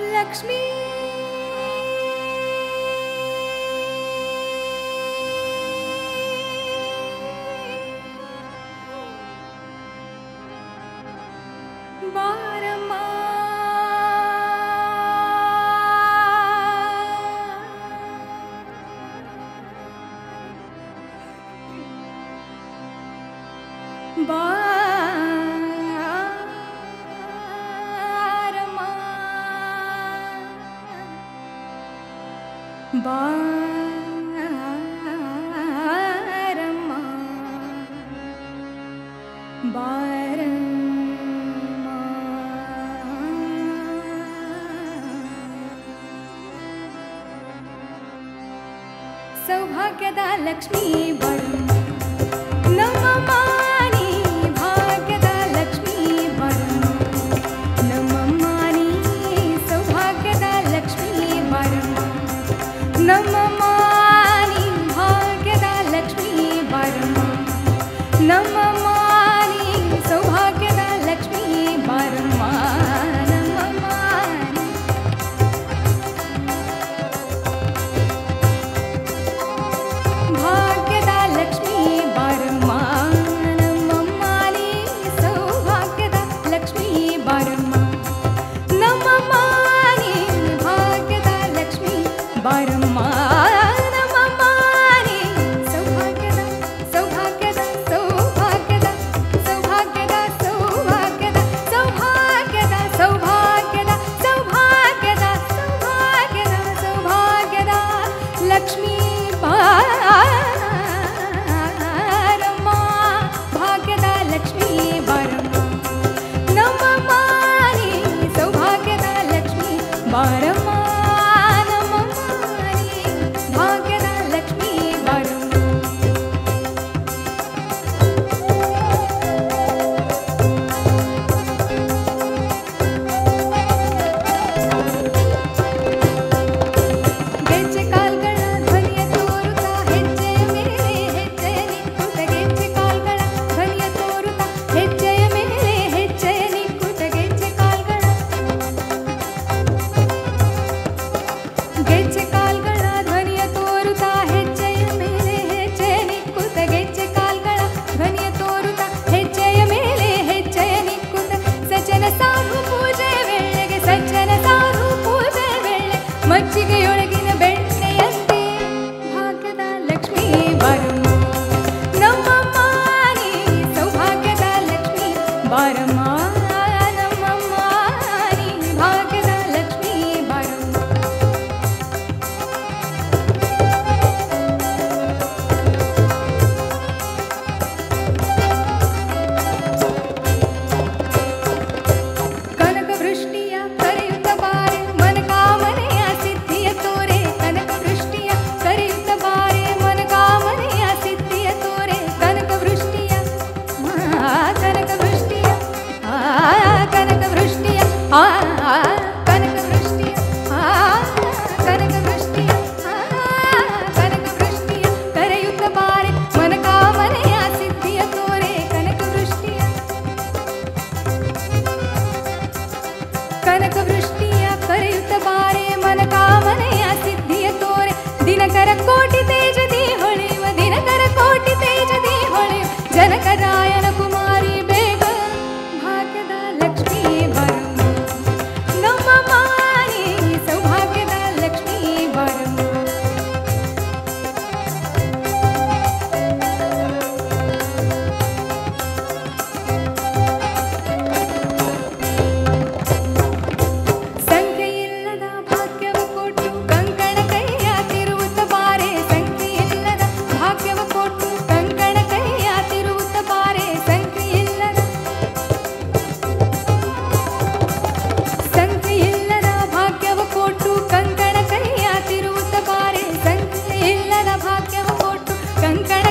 Lakshmi. सौभाग्यदा Lakshmi Ban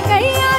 caía